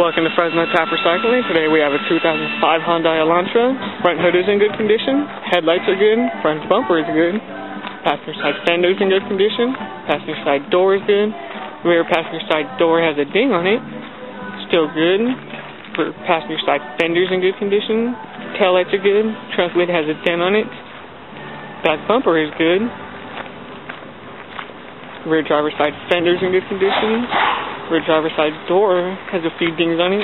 Welcome to Fresno Tap Recycling. Today we have a 2005 Hyundai Elantra. Front hood is in good condition. Headlights are good. Front bumper is good. Passenger side fender is in good condition. Passenger side door is good. Rear passenger side door has a ding on it. Still good. For passenger side fender is in good condition. Tail lights are good. Trunk lid has a dent on it. Back bumper is good. Rear driver side fender is in good condition. Rear driver side door has a few dings on it.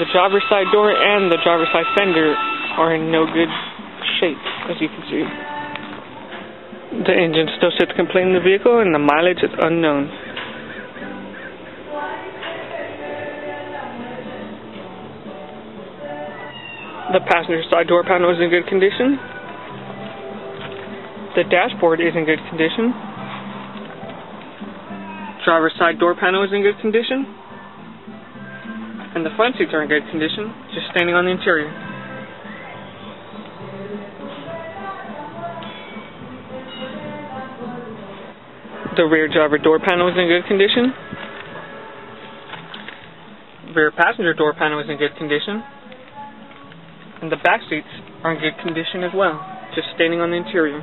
The driver's side door and the driver's side fender are in no good shape, as you can see. The engine still sits complete in the vehicle and the mileage is unknown. The passenger side door panel is in good condition. The dashboard is in good condition. Driver's side door panel is in good condition. And the front seats are in good condition, just standing on the interior. The rear driver door panel is in good condition. Rear passenger door panel is in good condition. And the back seats are in good condition as well, just standing on the interior.